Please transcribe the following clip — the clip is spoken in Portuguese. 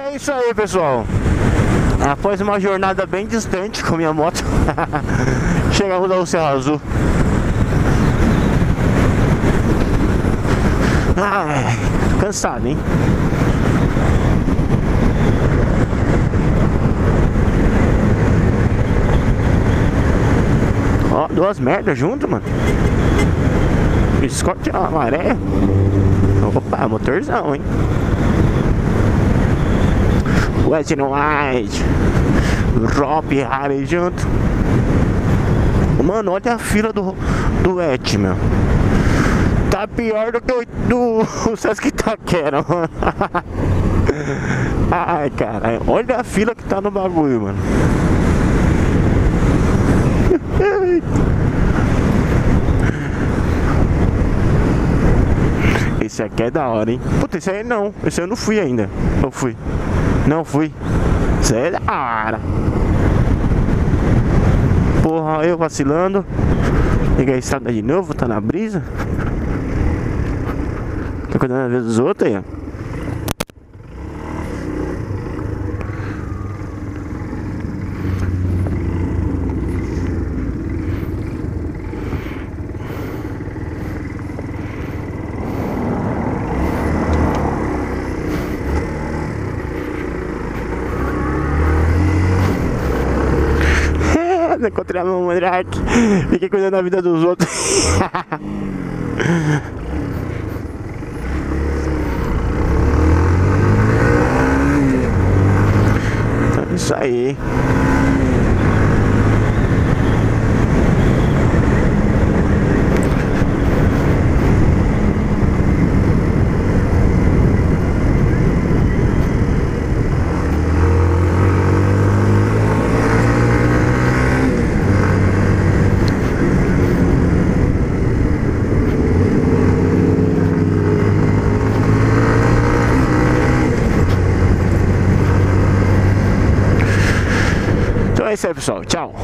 É isso aí, pessoal. Após uma jornada bem distante com minha moto, chegamos ao Cerro Azul. Ai, cansado, hein? Ó, duas merdas junto, mano. Scott, ó, maré. Opa, motorzão, hein? West White, Rob Harry junto. Mano, olha a fila do, do Et, meu. Tá pior do que o do Sesc Itaquera, mano. Ai, caralho. Olha a fila que tá no bagulho, mano. Esse aqui é da hora, hein? Puta, esse aí não. Esse aí eu não fui ainda. Eu fui. Não fui. Isso é da hora. Porra, eu vacilando. Peguei a estrada de novo, tá na brisa. Tá cuidando da vez dos outros aí, ó. Encontrei a mão Mandrake. Fiquei cuidando da vida dos outros. é isso aí. É isso aí, pessoal. Tchau.